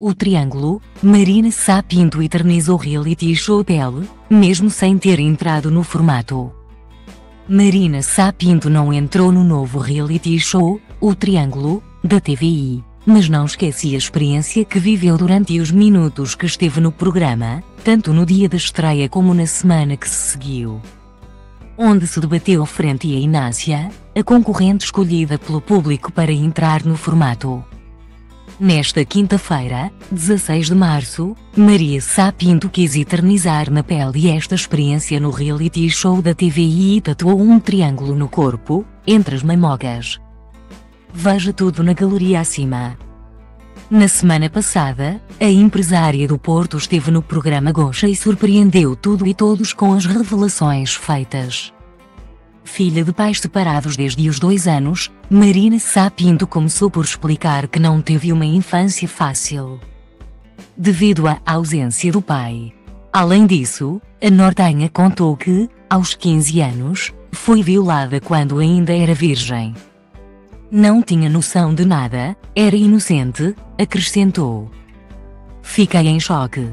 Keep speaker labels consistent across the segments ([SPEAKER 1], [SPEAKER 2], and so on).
[SPEAKER 1] O Triângulo, Marina Sá Pinto eternizou reality show PL, mesmo sem ter entrado no formato. Marina Sá Pinto não entrou no novo reality show, O Triângulo, da TVI, mas não esquece a experiência que viveu durante os minutos que esteve no programa, tanto no dia da estreia como na semana que se seguiu. Onde se debateu frente a Inácia, a concorrente escolhida pelo público para entrar no formato. Nesta quinta-feira, 16 de março, Maria Sá Pinto quis eternizar na pele esta experiência no reality show da TVI e tatuou um triângulo no corpo, entre as mamogas. Veja tudo na galeria acima. Na semana passada, a empresária do Porto esteve no programa Gocha e surpreendeu tudo e todos com as revelações feitas. Filha de pais separados desde os dois anos, Marina Sá Pinto começou por explicar que não teve uma infância fácil. Devido à ausência do pai. Além disso, a nortenha contou que, aos 15 anos, foi violada quando ainda era virgem. Não tinha noção de nada, era inocente, acrescentou. Fiquei em choque.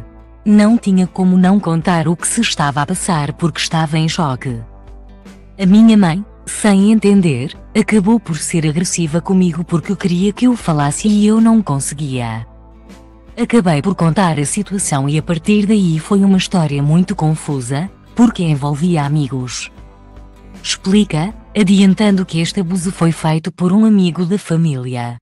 [SPEAKER 1] Não tinha como não contar o que se estava a passar porque estava em choque. A minha mãe, sem entender, acabou por ser agressiva comigo porque queria que eu falasse e eu não conseguia. Acabei por contar a situação e a partir daí foi uma história muito confusa, porque envolvia amigos. Explica, adiantando que este abuso foi feito por um amigo da família.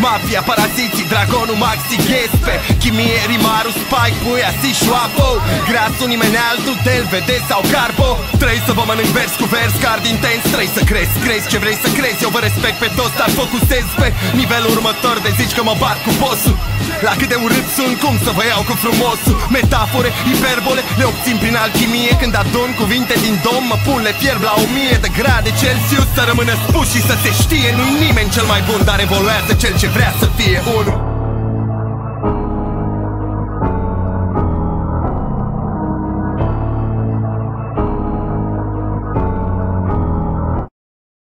[SPEAKER 2] Mafia, paraziți, dragonul maxi ghespe Chimie, rimarul, spike, puia, si șoapă. Grasul nimeni altul, del, vede sau carbo Trei să vă mănânc vers cu vers, card intens. Trei să crezi, crezi ce vrei să crezi. Eu vă respect pe toți, dar focusez pe nivelul următor. De zici că mă bat cu bossul. La cât de urât sunt, cum să vă iau cu frumosul? Metafore, hiperbole, le obțin prin alchimie. Când adun cuvinte din dom, mă pun, le fierb la o mie de grade Celsius. Să rămână spus și să se știe Nu-i nimeni cel mai bun, dar evoluează cel ce vrea să fie unul